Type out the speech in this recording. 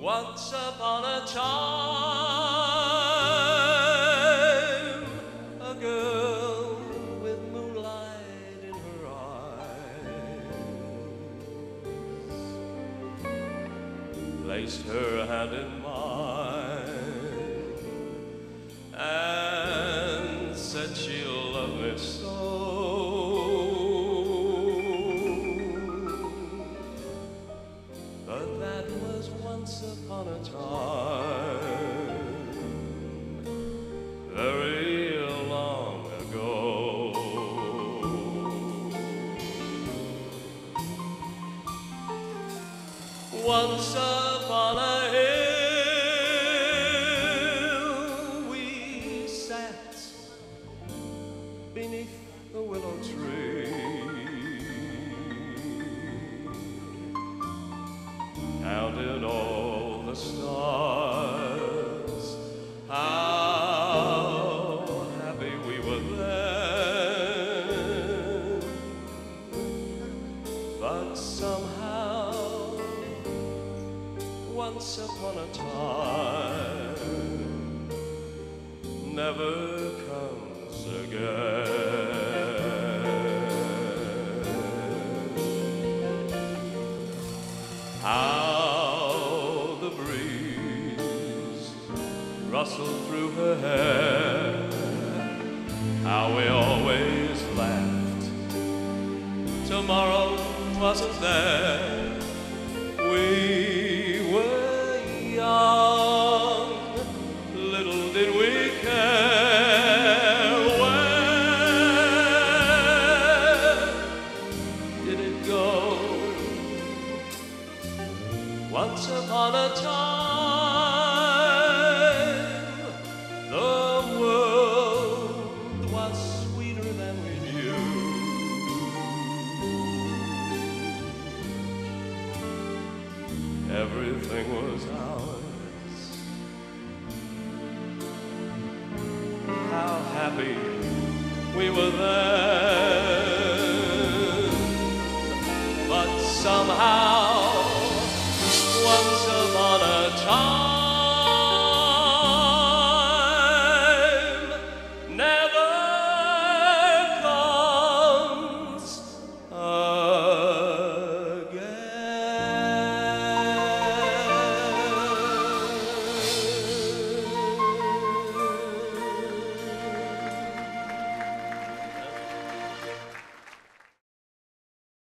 Once upon a time, a girl with moonlight in her eyes placed her hand in mine once upon a time, very long ago. Once upon a hill, we sat beneath the willow tree. Stars. How happy we were then. But somehow, once upon a time, never comes again. How rustled through her hair. How we always laughed. Tomorrow wasn't there. We were young. Little did we care. Where did it go? Once upon a time, Everything was ours. How happy we were then. But somehow, once upon a time.